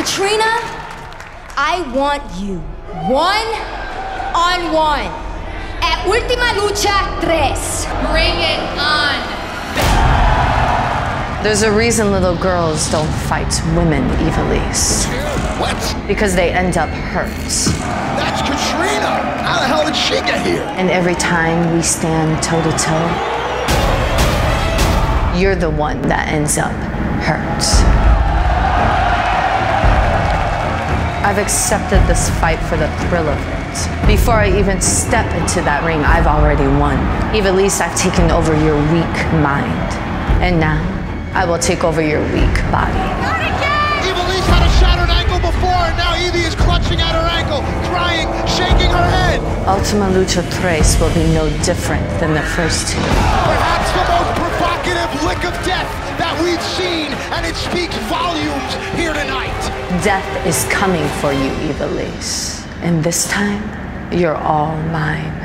Catrina, I want you one on one at Ultima Lucha 3. Bring it on. There's a reason little girls don't fight women, Ivelisse. What? Because they end up hurt. That's Catrina! How the hell did she get here? And every time we stand toe to toe, you're the one that ends up hurt. I've accepted this fight for the thrill of it. Before I even step into that ring, I've already won. Ivelisse, I've taken over your weak mind. And now, I will take over your weak body. Ivelisse had a shattered ankle before, and now Evie is clutching at her ankle, crying, shaking her head. Ultima Lucha Tres will be no different than the first two. Perhaps the most provocative lick of death that we've seen, and it speaks volumes here tonight. Death is coming for you, Ivelisse. And this time, you're all mine.